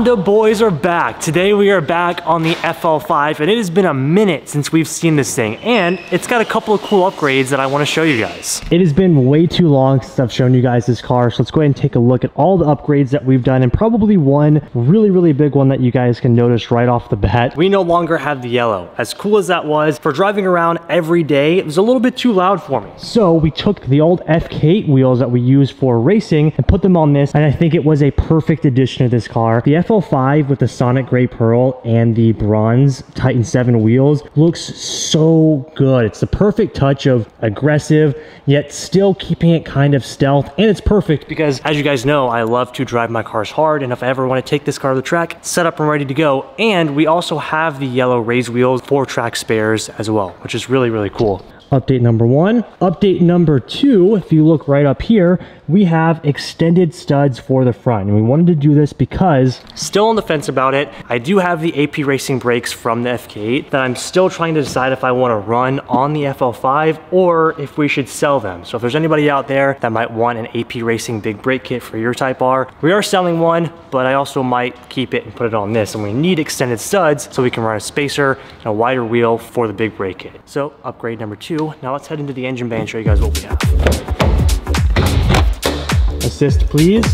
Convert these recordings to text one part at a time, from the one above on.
Honda boys are back. Today we are back on the FL5 and it has been a minute since we've seen this thing and it's got a couple of cool upgrades that I want to show you guys. It has been way too long since I've shown you guys this car, so let's go ahead and take a look at all the upgrades that we've done and probably one really, really big one that you guys can notice right off the bat. We no longer have the yellow. As cool as that was, for driving around every day, it was a little bit too loud for me. So we took the old FK8 wheels that we use for racing and put them on this and I think it was a perfect addition to this car. The FL5 with the Sonic Gray Pearl and the bronze Titan 7 wheels looks so good. It's the perfect touch of aggressive, yet still keeping it kind of stealth. And it's perfect because as you guys know, I love to drive my cars hard. And if I ever want to take this car to the track, set up and ready to go. And we also have the yellow Rays wheels for track spares as well, which is really, really cool. Update number one. Update number two, if you look right up here, we have extended studs for the front. And we wanted to do this because... Still on the fence about it. I do have the AP Racing brakes from the FK8 that I'm still trying to decide if I want to run on the FL5 or if we should sell them. So if there's anybody out there that might want an AP Racing big brake kit for your Type R, we are selling one, but I also might keep it and put it on this. And we need extended studs so we can run a spacer and a wider wheel for the big brake kit. So upgrade number two now let's head into the engine bay and show you guys what we have. Assist, please.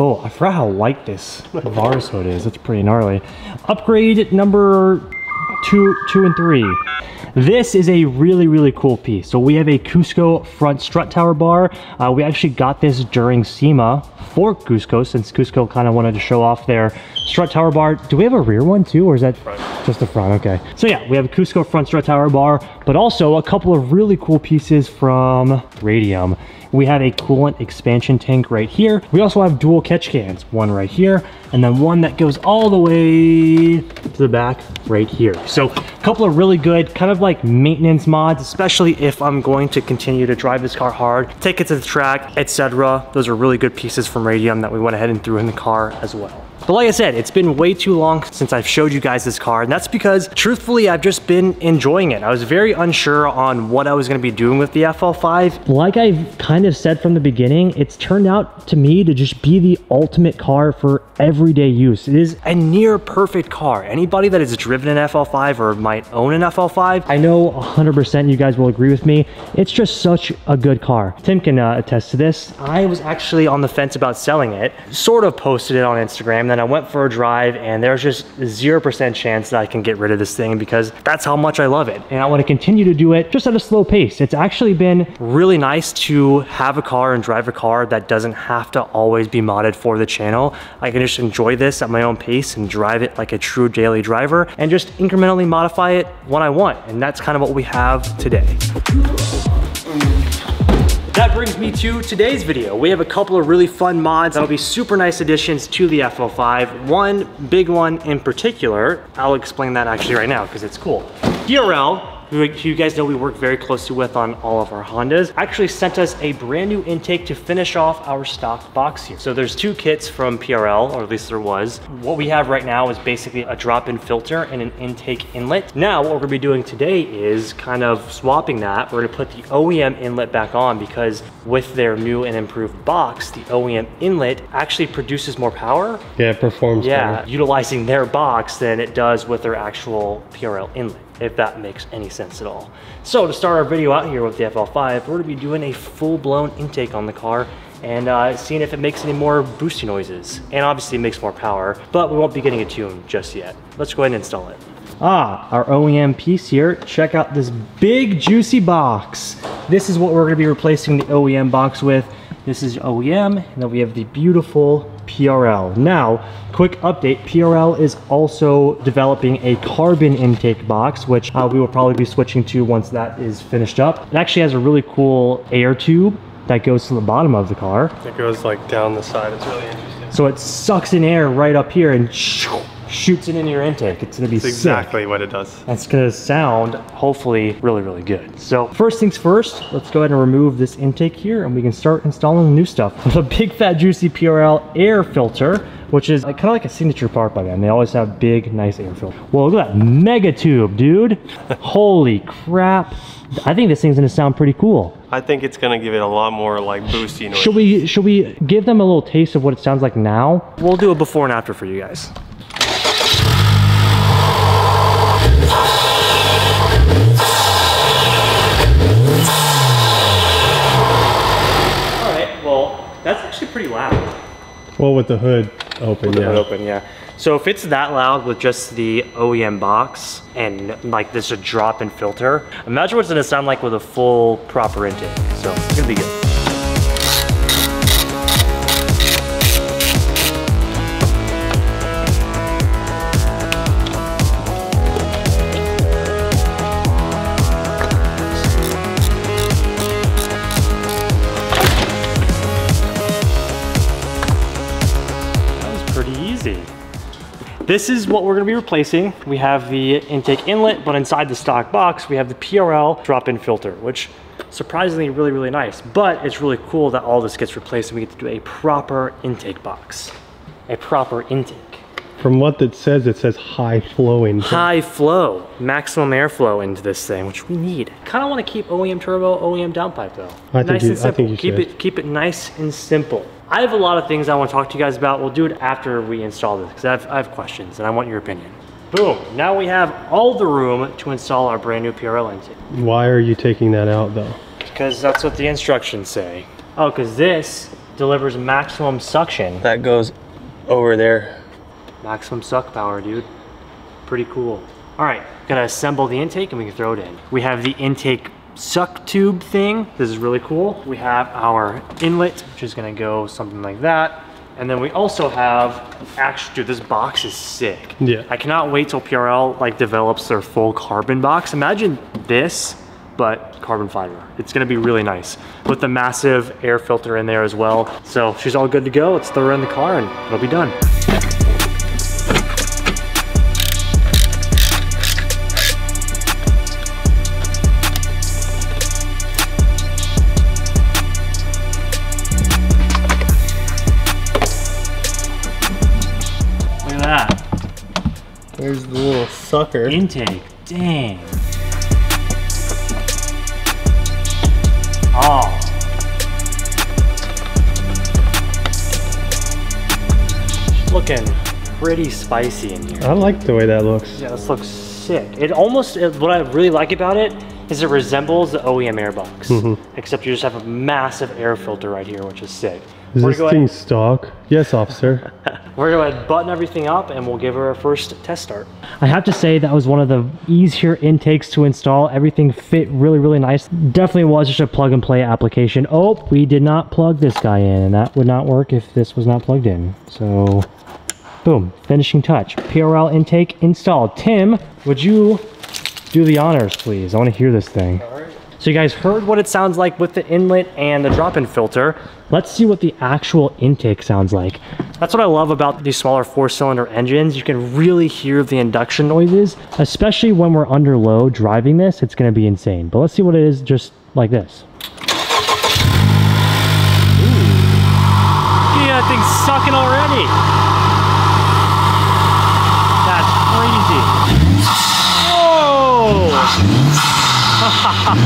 Oh, I forgot how light this Varis hood is. It's pretty gnarly. Upgrade number two, two and three. This is a really, really cool piece. So we have a Cusco front strut tower bar. Uh, we actually got this during SEMA for Cusco since Cusco kind of wanted to show off their strut tower bar. Do we have a rear one too or is that front. just the front? Okay. So yeah, we have a Cusco front strut tower bar, but also a couple of really cool pieces from Radium. We have a coolant expansion tank right here. We also have dual catch cans, one right here, and then one that goes all the way to the back right here. So a couple of really good kind of like maintenance mods, especially if I'm going to continue to drive this car hard, take it to the track, etc. Those are really good pieces from Radium that we went ahead and threw in the car as well. But like I said, it's been way too long since I've showed you guys this car, and that's because truthfully, I've just been enjoying it. I was very unsure on what I was gonna be doing with the FL5. Like I've kind of said from the beginning, it's turned out to me to just be the ultimate car for everyday use. It is a near perfect car. Anybody that has driven an FL5 or might own an FL5, I know 100% you guys will agree with me. It's just such a good car. Tim can uh, attest to this. I was actually on the fence about selling it, sort of posted it on Instagram, then I went for a drive and there's just 0% chance that I can get rid of this thing because that's how much I love it. And I want to continue to do it just at a slow pace. It's actually been really nice to have a car and drive a car that doesn't have to always be modded for the channel. I can just enjoy this at my own pace and drive it like a true daily driver and just incrementally modify it when I want. And that's kind of what we have today. That brings me to today's video. We have a couple of really fun mods that'll be super nice additions to the FL5. One big one in particular, I'll explain that actually right now because it's cool. PRL who you guys know we work very closely with on all of our Hondas, actually sent us a brand new intake to finish off our stock box here. So there's two kits from PRL, or at least there was. What we have right now is basically a drop-in filter and an intake inlet. Now, what we're gonna be doing today is kind of swapping that. We're gonna put the OEM inlet back on because with their new and improved box, the OEM inlet actually produces more power. Yeah, it performs Yeah, better. utilizing their box than it does with their actual PRL inlet if that makes any sense at all. So to start our video out here with the FL5, we're gonna be doing a full-blown intake on the car and uh, seeing if it makes any more boosty noises. And obviously it makes more power, but we won't be getting a tune just yet. Let's go ahead and install it. Ah, our OEM piece here. Check out this big juicy box. This is what we're gonna be replacing the OEM box with. This is OEM, and then we have the beautiful PRL. Now, quick update, PRL is also developing a carbon intake box, which uh, we will probably be switching to once that is finished up. It actually has a really cool air tube that goes to the bottom of the car. It goes like down the side, it's really interesting. So it sucks in air right up here and shoots it into your intake. It's gonna be That's exactly what it does. That's gonna sound hopefully really, really good. So first things first, let's go ahead and remove this intake here and we can start installing the new stuff. With a big fat juicy PRL air filter, which is kind of like a signature part by them. They always have big, nice air filter. Well, look at that mega tube, dude. Holy crap. I think this thing's gonna sound pretty cool. I think it's gonna give it a lot more like boosty noise. Should we should we give them a little taste of what it sounds like now? We'll do a before and after for you guys. All right, well, that's actually pretty loud. Well, with the hood open, the yeah. hood open, yeah. So if it's that loud with just the OEM box and like this a drop-in filter, imagine what it's gonna sound like with a full proper intake. So it's gonna be good. This is what we're gonna be replacing. We have the intake inlet, but inside the stock box, we have the PRL drop-in filter, which surprisingly really, really nice. But it's really cool that all this gets replaced and we get to do a proper intake box. A proper intake. From what it says, it says high flow intake. High flow, maximum airflow into this thing, which we need. Kind of want to keep OEM turbo, OEM downpipe though. I think nice you- and I simple. think you keep it keep it nice and simple. I have a lot of things I want to talk to you guys about. We'll do it after we install this because I have, I have questions and I want your opinion. Boom. Now we have all the room to install our brand new PRL intake. Why are you taking that out though? Because that's what the instructions say. Oh, because this delivers maximum suction. That goes over there. Maximum suck power, dude. Pretty cool. All right, gonna assemble the intake and we can throw it in. We have the intake suck tube thing. This is really cool. We have our inlet, which is gonna go something like that. And then we also have, actually, dude, this box is sick. Yeah. I cannot wait till PRL like develops their full carbon box. Imagine this, but carbon fiber. It's gonna be really nice with the massive air filter in there as well. So she's all good to go. Let's throw her in the car and it'll be done. Sucker. Intake. Dang. Oh. Looking pretty spicy in here. I like the way that looks. Yeah, this looks sick. It almost, it- what I really like about it is it resembles the OEM airbox, mm-hmm. except you just have a massive air filter right here, which is sick. Is We're this gonna, thing stock? Yes, officer. we're gonna button everything up and we'll give her a first test start. I have to say that was one of the easier intakes to install. Everything fit really, really nice. Definitely was just a plug and play application. Oh, we did not plug this guy in and that would not work if this was not plugged in. So boom, finishing touch. PRL intake installed. Tim, would you do the honors, please? I want to hear this thing. So you guys heard what it sounds like with the inlet and the drop-in filter. Let's see what the actual intake sounds like. That's what I love about these smaller four-cylinder engines. You can really hear the induction noises. Especially when we're under load driving this, it's going to be insane. But let's see what it is just like this. That thing's sucking already. That's crazy. Whoa! Dude,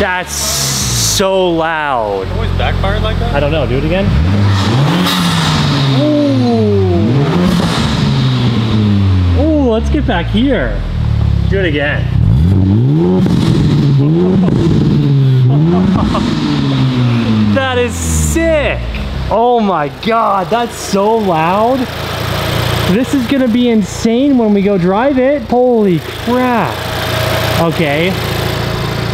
that's so loud. Always backfired like that? I don't know, do it again. Ooh. Ooh, let's get back here. Do it again. that is sick. Oh my god, that's so loud. This is gonna be insane when we go drive it. Holy crap. Okay,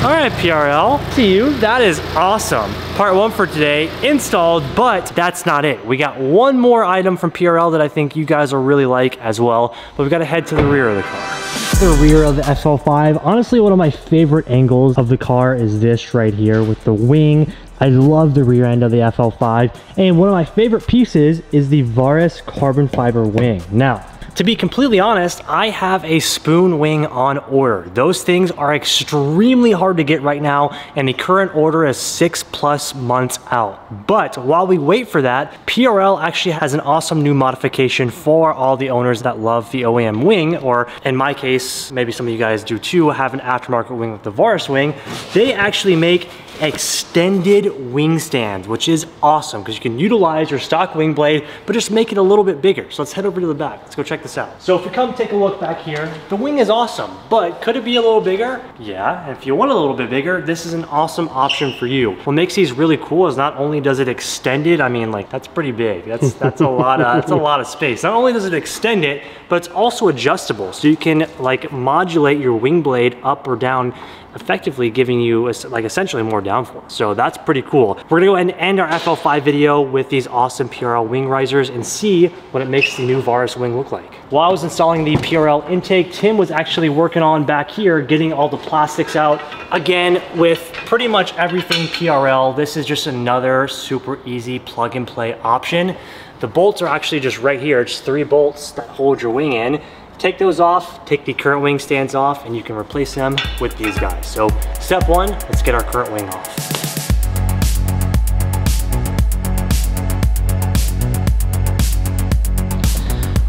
All right, PRL, see you. That is awesome. Part one for today installed, but that's not it. We got one more item from PRL that I think you guys will really like as well, but we've got to head to the rear of the car. the rear of the FL5. Honestly, one of my favorite angles of the car is this right here with the wing. I love the rear end of the FL5. And one of my favorite pieces is the Varis carbon fiber wing. Now, To be completely honest, I have a spoon wing on order. Those things are extremely hard to get right now, and the current order is six plus months out. But while we wait for that, PRL actually has an awesome new modification for all the owners that love the OEM wing, or in my case, maybe some of you guys do too, have an aftermarket wing with the Varis wing. They actually make extended wing stands, which is awesome because you can utilize your stock wing blade, but just make it a little bit bigger. So let's head over to the back. Let's go check this out. So if we come take a look back here, the wing is awesome, but could it be a little bigger? Yeah, if you want a little bit bigger, this is an awesome option for you. What makes these really cool is not only does it extend it, I mean like that's pretty big. That's that's a lot of that's a lot of space. Not only does it extend it, but it's also adjustable. So you can like modulate your wing blade up or down effectively giving you like essentially more downforce. So that's pretty cool. We're gonna go ahead and end our FL5 video with these awesome PRL wing risers and see what it makes the new Varis wing look like. While I was installing the PRL intake, Tim was actually working on back here, getting all the plastics out. Again, with pretty much everything PRL, this is just another super easy plug and play option. The bolts are actually just right here. It's three bolts that hold your wing in. Take those off, take the current wing stands off, and you can replace them with these guys. So step one, let's get our current wing off.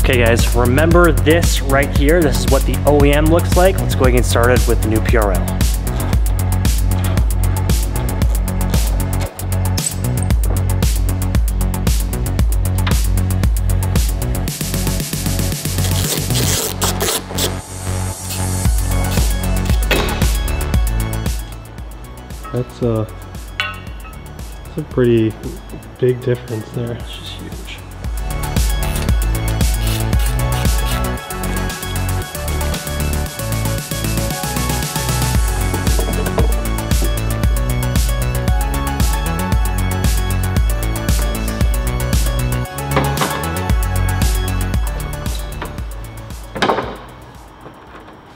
Okay guys, remember this right here. This is what the OEM looks like. Let's go ahead and get started with the new PRL. That's a, that's a pretty big difference there. It's just huge.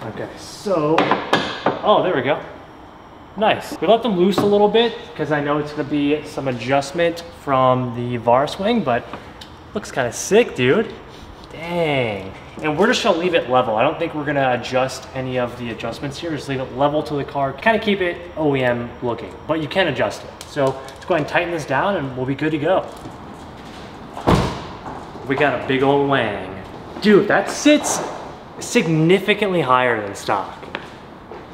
Okay, so, oh, there we go. Nice. We let them loose a little bit because I know it's gonna be some adjustment from the Varis wing, but looks kind of sick, dude. Dang. And we're just gonna leave it level. I don't think we're gonna adjust any of the adjustments here. Just leave it level to the car. Kind of keep it OEM looking, but you can adjust it. So let's go ahead and tighten this down and we'll be good to go. We got a big old wang. Dude, that sits significantly higher than stock.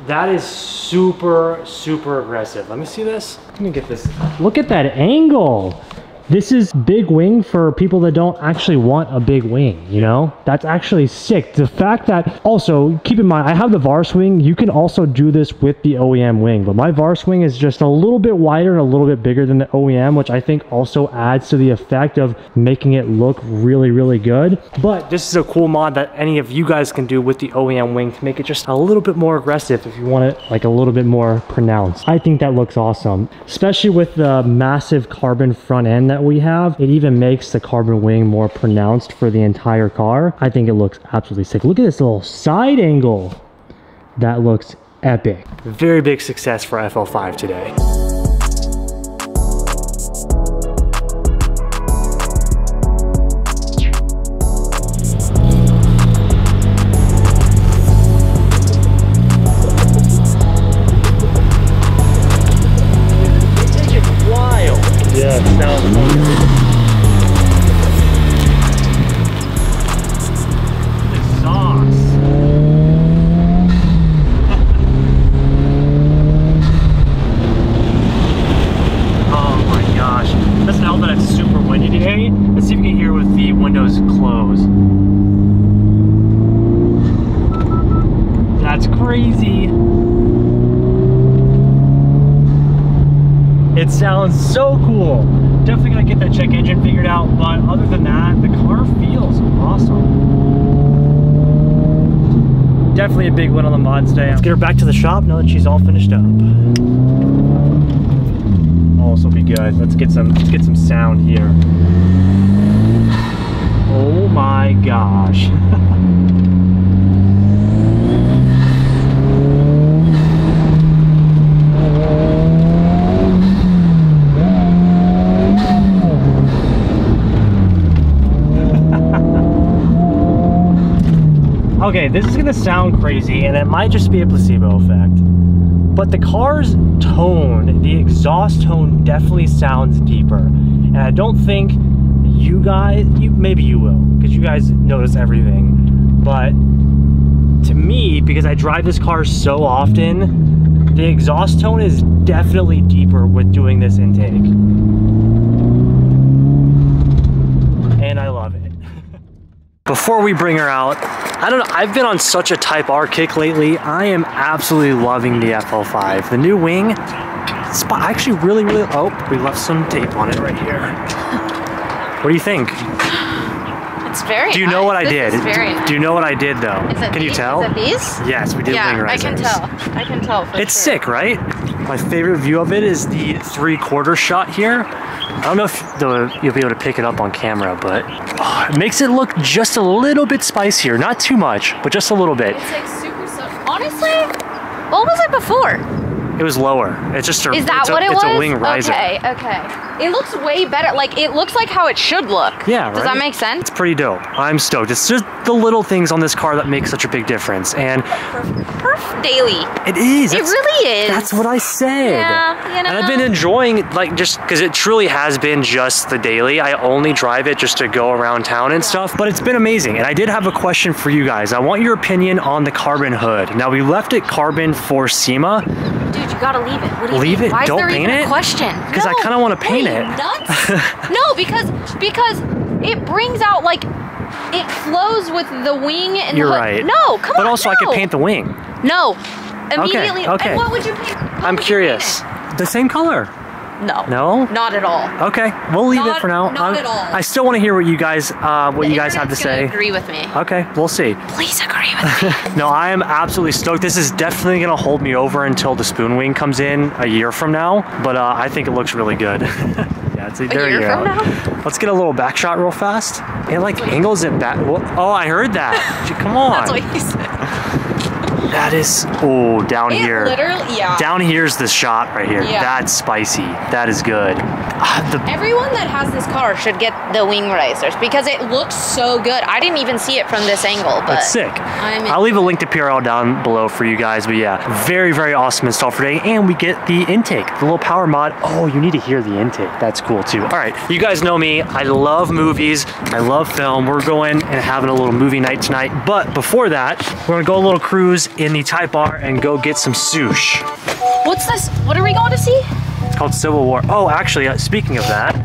That is super, super aggressive. Let me see this. Let me get this. Look at that angle. This is big wing for people that don't actually want a big wing, you know? That's actually sick. The fact that, also, keep in mind, I have the Varis wing. You can also do this with the OEM wing, but my Varis wing is just a little bit wider and a little bit bigger than the OEM, which I think also adds to the effect of making it look really, really good. But this is a cool mod that any of you guys can do with the OEM wing to make it just a little bit more aggressive if you want it like a little bit more pronounced. I think that looks awesome, especially with the massive carbon front end that we have. It even makes the carbon wing more pronounced for the entire car. I think it looks absolutely sick. Look at this little side angle. That looks epic. Very big success for FL5 today. It sounds so cool. Definitely gonna get that check engine figured out, but other than that, the car feels awesome. Definitely a big win on the mods day. Let's get her back to the shop now that she's all finished up. Also be good. Let's get some let's get some sound here. Oh my gosh. gonna sound crazy and it might just be a placebo effect, but the car's tone, the exhaust tone definitely sounds deeper. And I don't think you guys, you maybe you will, because you guys notice everything. But to me, because I drive this car so often, the exhaust tone is definitely deeper with doing this intake. And I love it. Before we bring her out, I don't know, I've been on such a Type R kick lately. I am absolutely loving the FL5. The new wing, spot actually really, really, oh, we left some tape on it right here. What do you think? It's very Do you know nice. what I This did? very Do you know what I did though? Can you tell? Is it these? Yes, we did yeah, wing I can tell. I can tell. It's sure. sick, right? My favorite view of it is the three quarter shot here. I don't know if the, you'll be able to pick it up on camera, but oh, it makes it look just a little bit spicier. Not too much, but just a little bit. It's like super. So honestly, what was it before? It was lower. It's just a, Is that it's a, what it it's was? a wing riser. Okay, okay. It looks way better. Like it looks like how it should look. Yeah, Does right? that make sense? It's pretty dope. I'm stoked. It's just the little things on this car that make such a big difference. And Perf daily. it is. It really is. That's what I said. Yeah, you know. And I've been enjoying like just because it truly has been just the daily. I only drive it just to go around town and stuff, but it's been amazing. And I did have a question for you guys. I want your opinion on the carbon hood. Now we left it carbon for SEMA. Dude, you gotta leave it. What do you leave mean? it? Why don't paint it? a question? 'Cause I No. kinda wanna What, paint are you it. Nuts? no, because because it brings out like it flows with the wing and You're the hood. right. No, come But on. also I no. could paint the wing. No. Immediately. okay. And what would you paint? what I'm would you curious. The same color. No. No? Not at all. Okay, we'll leave it for now. not I'm- at all. I still want to hear what you guys uh, what The you guys have to say. Agree with me. Okay, we'll see. Please agree with me. No, I am absolutely stoked. This is definitely gonna hold me over until the spoon wing comes in a year from now. But uh, I think it looks really good. yeah, it's, there year you go. from now? Let's get a little back shot real fast. It like angles it back. Oh, I heard that. Come on. That's what he said. That is. Oh, down It here. literally, yeah. Down here's the shot right here. Yeah. That's spicy. That is good. Ah, the Everyone that has this car should get the wing risers because it looks so good. I didn't even see it from this angle, but That's sick. I'm I'll leave a link to PRL down below for you guys. But yeah, very, very awesome install for today. And we get the intake, the little power mod. Oh, you need to hear the intake. That's cool too. All right, you guys know me. I love movies. I love film. We're going and having a little movie night tonight. But before that, we're gonna go a little cruise in the Type R and go get some sushi. What's this? What are we going to see? It's called Civil War. Oh, actually, uh, speaking of that,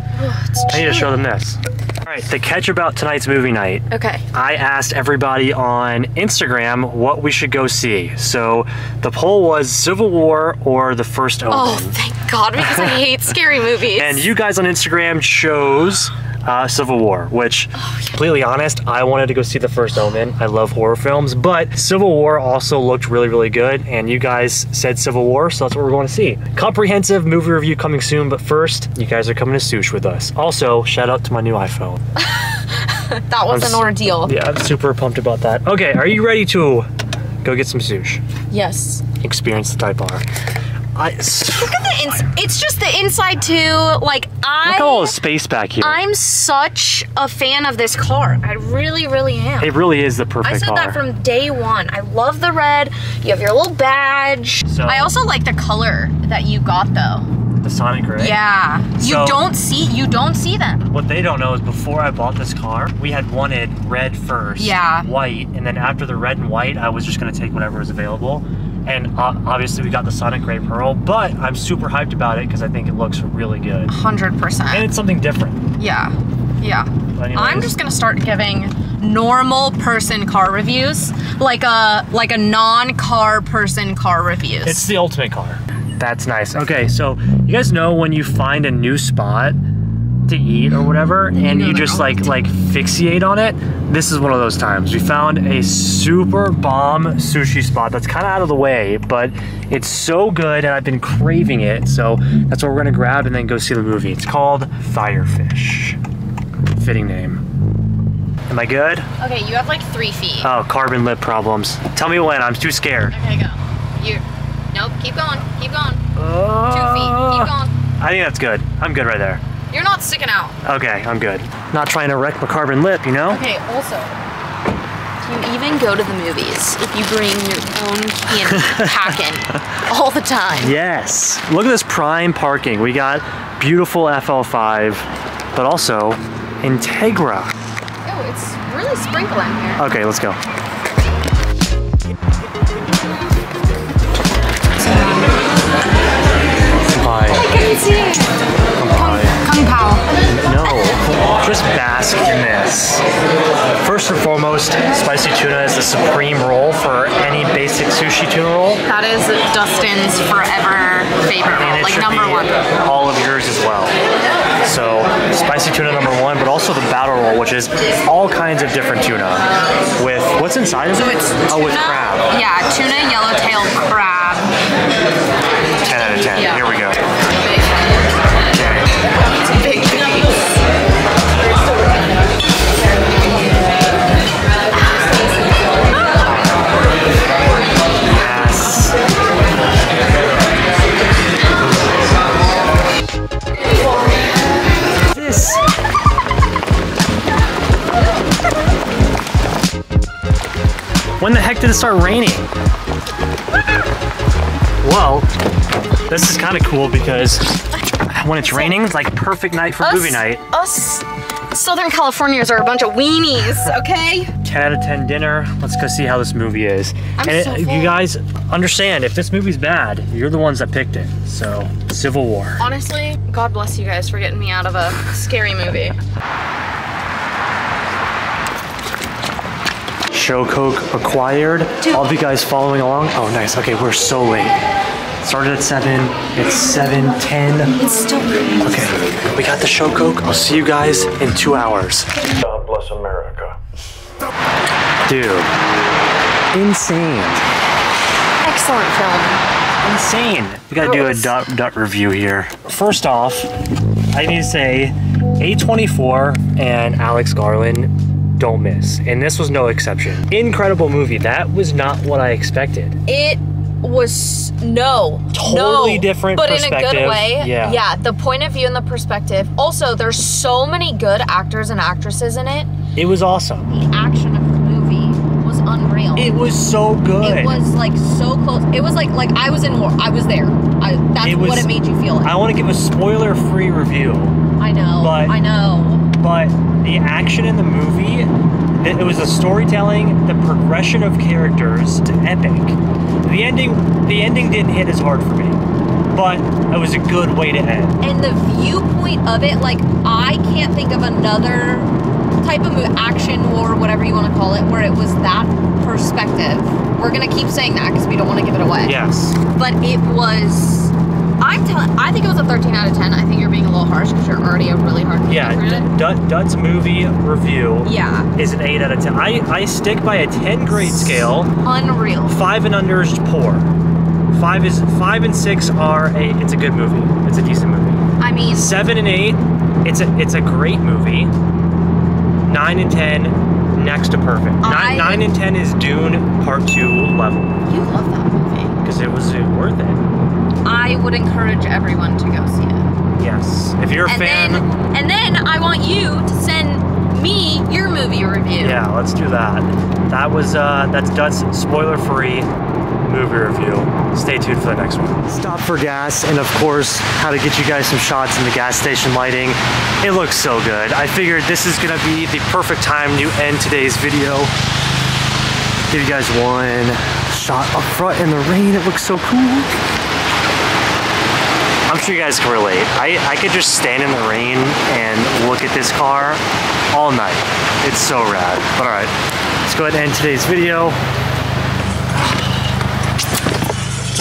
It's I need to show them this. All right, the catch about tonight's movie night. Okay. I asked everybody on Instagram what we should go see. So the poll was Civil War or The First Omen. Oh, thank God, because I hate scary movies. and you guys on Instagram chose uh, Civil War, which, Oh, completely honest, I wanted to go see The First Omen. I love horror films, but Civil War also looked really, really good, and you guys said Civil War, so that's what we're going to see. Comprehensive movie review coming soon, but first, you guys are coming to Sush with us. Also, shout out to my new iPhone. that was I'm an ordeal. Yeah, I'm super pumped about that. Okay, are you ready to go get some sush? Yes. Experience the Type R. I, look at the It's just the inside too. Like I. Look at all the space back here. I'm such a fan of this car. I really, really am. it really is the perfect. I said car. that from day one. I love the red. You have your little badge. So- I also like the color that you got though. the Sonic Gray. Yeah. You don't see you don't see them. What they don't know is before I bought this car, we had wanted red first, Yeah. white, and then after the red and white, I was just gonna take whatever was available. And uh, obviously, we got the Sonic Gray Pearl, but I'm super hyped about it because I think it looks really good, Hundred and percent. And it's something different. Yeah. Yeah. I'm just gonna start giving normal person car reviews, like a like a non-car person car reviews. It's the ultimate car. That's nice. Okay, so you guys know when you find a new spot to eat or whatever, and you just like like fixate on it. This is one of those times. We found a super bomb sushi spot that's kind of out of the way, but it's so good, and I've been craving it. So that's what we're gonna grab and then go see the movie. It's called Firefish. Fitting name. Am I good? okay, you have like three feet. Oh, carbon lip problems. Tell me when. I'm too scared. okay, go. You. Nope. Keep going. Keep going. Two Uh, feet. Keep going. I think that's good. I'm good right there. You're not sticking out. Okay, I'm good. Not trying to wreck my carbon lip, you know? Okay. Also, do you even go to the movies, if you bring your own candy packing all the time. Yes. Look at this prime parking. We got beautiful FL5, but also Integra. Oh, it's really sprinkling here. Okay, let's go. Hi. Kung Pao. No, just bask in this. First and foremost, spicy tuna is the supreme roll for any basic sushi tuna roll. That is Dustin's forever favorite roll, it like number be one. All of yours as well. So spicy tuna number one, but also the battle roll, which is all kinds of different tuna with what's inside of it? So it's oh, with crab. Yeah, tuna, yellowtail crab. 10 out of 10. Yeah. Here we go. When the heck did it start raining? Well, this is kind of cool because when it's raining, it's like perfect night for movie night. Us Southern Californians are a bunch of weenies, okay? 10 out of 10 dinner. Let's go see how this movie is. I'm and so it- you guys understand, if this movie's bad, you're the ones that picked it. So, Civil War. Honestly, God bless you guys for getting me out of a scary movie. Show Coke acquired. Dude. All of you guys following along. Oh, nice. Okay, we're so late. Started at 7. It's 7.10. It's still Okay, we got the Show Coke. I'll see you guys in two hours. God bless America. Dude, insane. excellent film. insane. We gotta do a dot, dot review here. First off, I need to say A24 and Alex Garland don't miss. And this was no exception. Incredible movie. That was not what I expected. It was no, Totally no, different but in a good way. Yeah. yeah. The point of view and the perspective. Also, there's so many good actors and actresses in it. It was awesome. The action of the movie was unreal. It was so good. It was like so close. It was like like I was in war. I was there. I, that's It was- what it made you feel like. I want to give a spoiler-free review, I know. but- I know. but the action in the movie, it was the storytelling, the progression of characters, epic. The ending, the ending didn't hit as hard for me, but it was a good way to end. And the viewpoint of it, like I can't think of another type of action war, whatever you want to call it, where it was that perspective. We're gonna keep saying that because we don't want to give it away. Yes. But it was. I'm telling. I think it was a 13 out of 10. I think you're being a little harsh because you're already a really hard Yeah. Dut, Dut's movie review Yeah. is an 8 out of 10. I, I stick by a 10 grade scale. Unreal. 5 and under is poor. 5 is 5 and 6 are a it's a good movie. It's a decent movie. I mean, 7 and 8 it's a it's a great movie. 9 and 10 next to perfect. 9, I- 9 and 10 is Dune part 2 level you love that movie. because it was worth it. I would encourage everyone to go see it. Yes. If you're a And fan then, and then I want you to send me your movie review. Yeah, let's do that. That was uh that's Dut's spoiler free movie review. Stay tuned for the next one. Stop for gas and of course how to get you guys some shots in the gas station lighting. It looks so good. I figured this is gonna be the perfect time to end today's video. Give you guys one shot up front in the rain. It looks so cool. I'm sure you guys can relate. I, I could just stand in the rain and look at this car all night. It's so rad. But all right, let's go ahead and end today's video.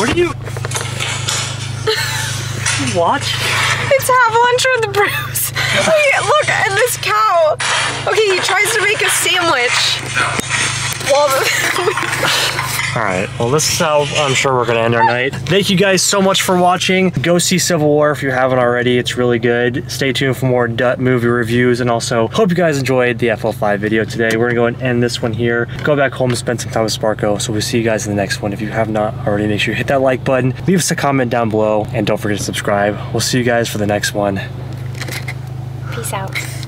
Where did you watch? It's avalanche with the Bruce. Wait, look, at this cow. Okay, he tries to make a sandwich. While the All right. Well, this is how I'm sure we're gonna end our night. Thank you guys so much for watching. Go see Civil War if you haven't already. It's really good. Stay tuned for more Dut movie reviews, and also hope you guys enjoyed the FL5 video today. We're gonna go and end this one here. Go back home and spend some time with Sparko. So we'll see you guys in the next one. If you have not already, make sure you hit that like button, leave us a comment down below, and don't forget to subscribe. We'll see you guys for the next one. Peace out.